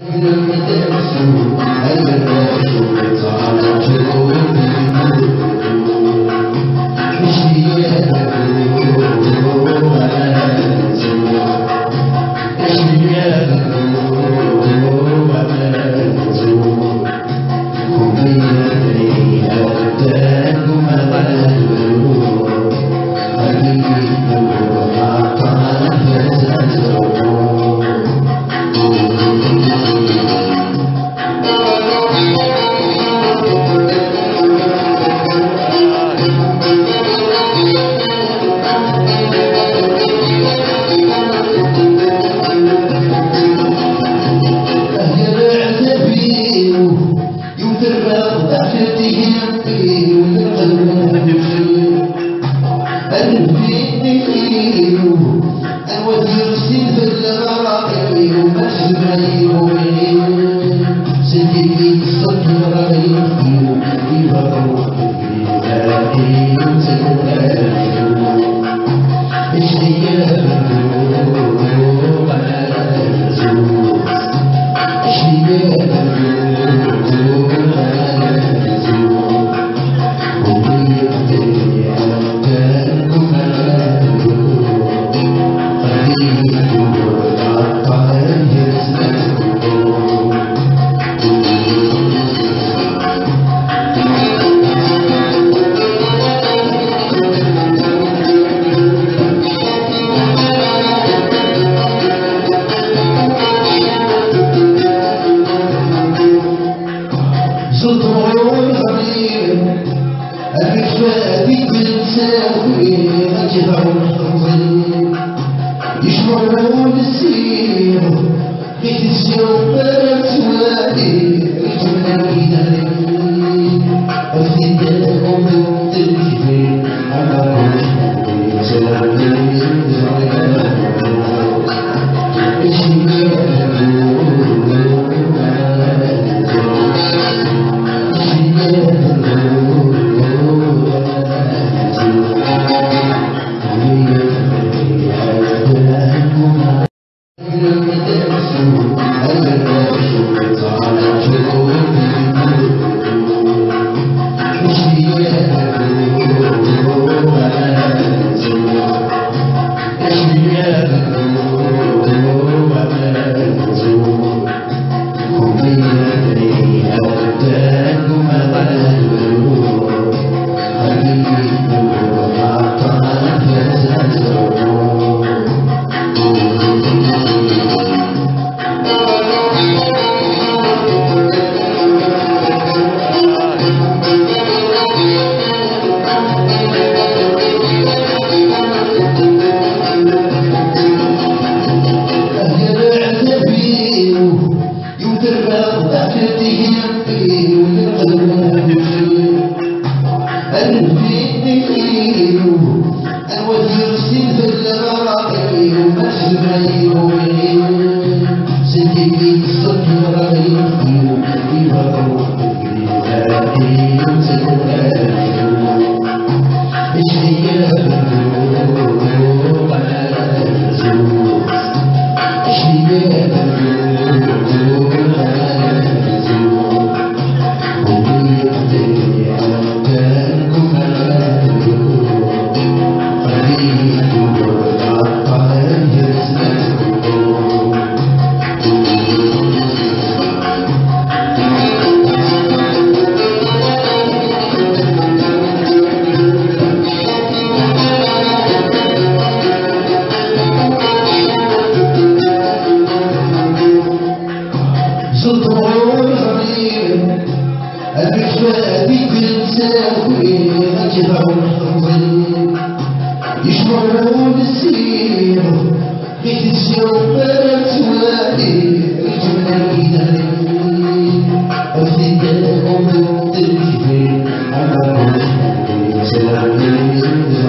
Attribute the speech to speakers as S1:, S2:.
S1: Yeah. Thank you. أبيك أبيك بنساوي أجمع الحزن يشمع ونسير بيتسير بلد وادي الحمد Thank you. أشبابي بالسابقين أجمعوا الحزن يشمعوا بالسير بتسيرات وادي الجمالين أفتداء من تلفين أمام الحزن